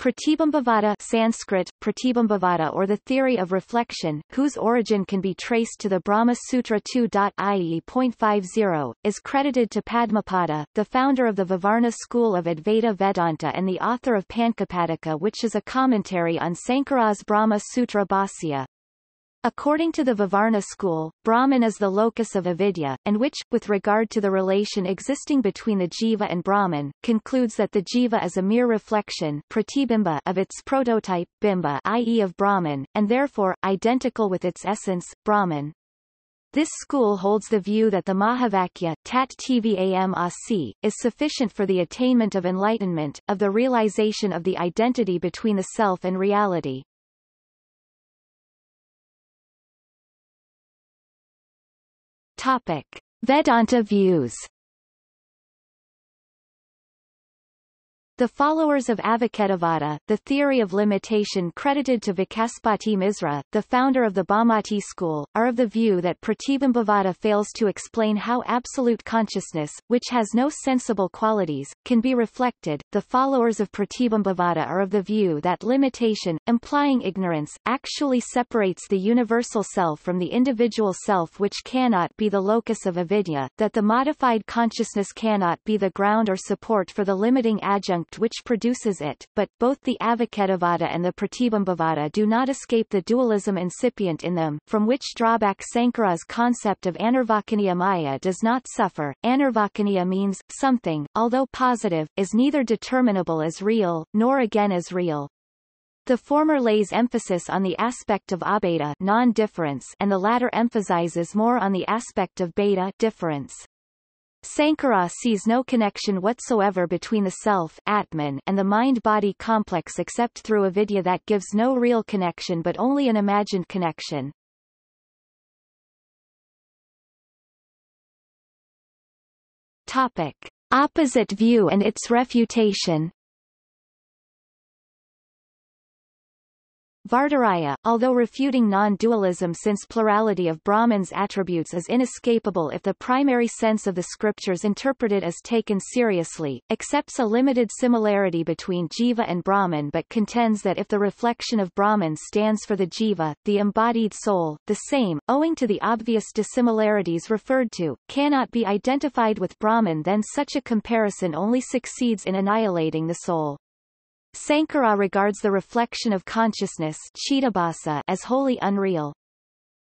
Pratibimbavada Sanskrit, Pratibimbavada or the theory of reflection, whose origin can be traced to the Brahma Sutra 2.ie.50, is credited to Padmapada, the founder of the Vivarna school of Advaita Vedanta and the author of Pancapadika which is a commentary on Sankara's Brahma Sutra Bhāsya. According to the Vivarna school, Brahman is the locus of avidya, and which, with regard to the relation existing between the jiva and Brahman, concludes that the jiva is a mere reflection of its prototype, bimba i.e. of Brahman, and therefore, identical with its essence, Brahman. This school holds the view that the Mahavakya tat tvam asi, is sufficient for the attainment of enlightenment, of the realization of the identity between the self and reality. Topic. Vedanta views The followers of Avacchedavada, the theory of limitation credited to Vacaspati Misra, the founder of the Bhamati school, are of the view that Pratibimbavada fails to explain how absolute consciousness, which has no sensible qualities, can be reflected. The followers of Pratibimbavada are of the view that limitation, implying ignorance, actually separates the universal self from the individual self which cannot be the locus of avidya, that the modified consciousness cannot be the ground or support for the limiting adjunct which produces it, but, both the Avacchedavada and the Pratibimbavada do not escape the dualism incipient in them, from which drawback Sankara's concept of Anirvachaniya Maya does not suffer. Anirvachaniya means, something, although positive, is neither determinable as real, nor again as real. The former lays emphasis on the aspect of abheda non-difference and the latter emphasizes more on the aspect of bheda difference. Sankara sees no connection whatsoever between the self Atman and the mind-body complex except through avidya that gives no real connection but only an imagined connection. Topic. Opposite view and its refutation Vardharaya, although refuting non-dualism since plurality of Brahman's attributes is inescapable if the primary sense of the scriptures interpreted is taken seriously, accepts a limited similarity between Jiva and Brahman but contends that if the reflection of Brahman stands for the Jiva, the embodied soul, the same, owing to the obvious dissimilarities referred to, cannot be identified with Brahman then such a comparison only succeeds in annihilating the soul. Sankara regards the reflection of consciousness as wholly unreal.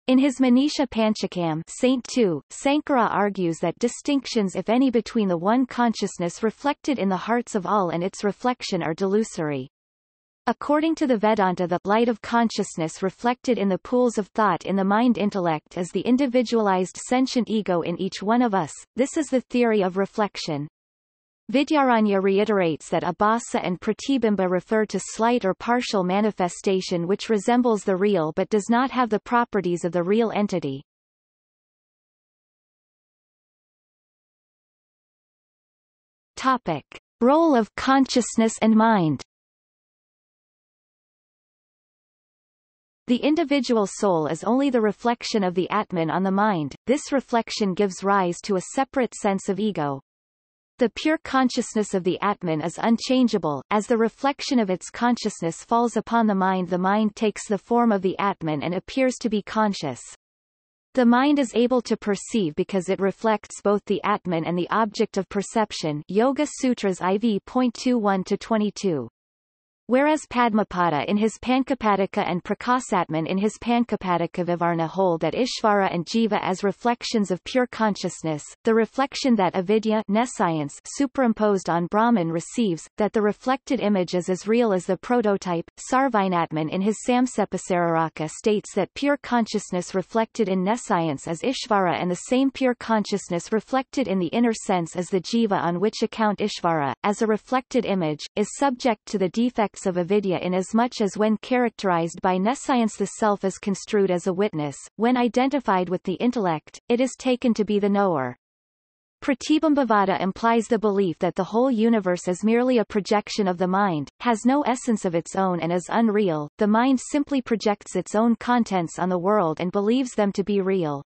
In his Manisha Panchakam Saint 2, Sankara argues that distinctions if any between the one consciousness reflected in the hearts of all and its reflection are delusory. According to the Vedanta the light of consciousness reflected in the pools of thought in the mind intellect is the individualized sentient ego in each one of us, this is the theory of reflection. Vidyaranya reiterates that abhasa and pratibimba refer to slight or partial manifestation which resembles the real but does not have the properties of the real entity. Topic. Role of consciousness and mind The individual soul is only the reflection of the Atman on the mind, this reflection gives rise to a separate sense of ego. The pure consciousness of the Atman is unchangeable, as the reflection of its consciousness falls upon the mind the mind takes the form of the Atman and appears to be conscious. The mind is able to perceive because it reflects both the Atman and the object of perception Yoga Sutras IV.21-22. Whereas Padmapada in his Pancapadika and Prakasatman in his Pancapadika Vivarna hold that Ishvara and Jiva as reflections of pure consciousness, the reflection that avidya nescience superimposed on Brahman receives, that the reflected image is as real as the prototype, Sarvajnatman in his Samksepasariraka states that pure consciousness reflected in nescience is Ishvara and the same pure consciousness reflected in the inner sense as the Jiva on which account Ishvara, as a reflected image, is subject to the defect of avidya inasmuch as when characterized by nescience the self is construed as a witness, when identified with the intellect, it is taken to be the knower. Pratibimbavada implies the belief that the whole universe is merely a projection of the mind, has no essence of its own and is unreal, the mind simply projects its own contents on the world and believes them to be real.